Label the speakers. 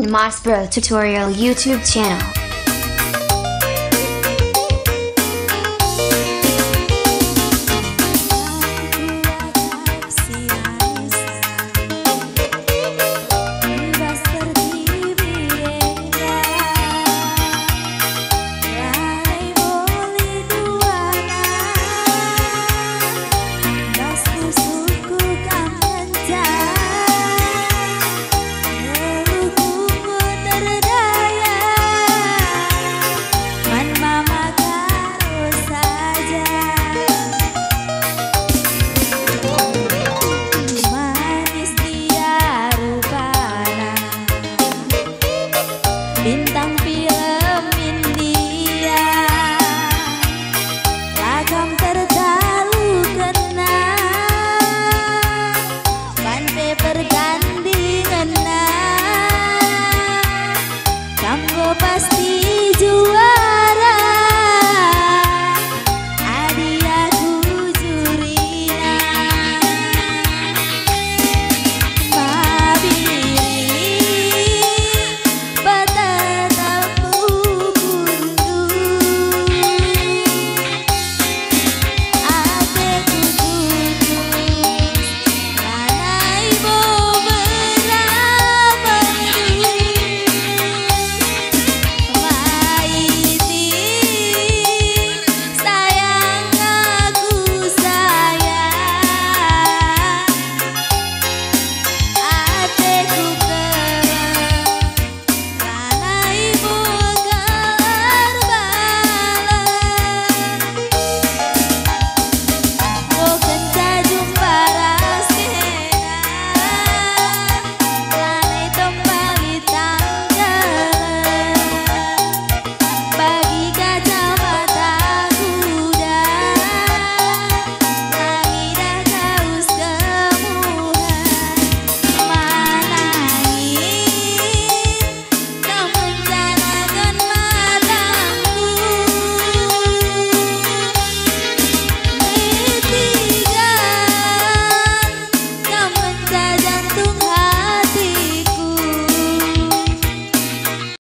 Speaker 1: Mossbro Tutorial YouTube channel.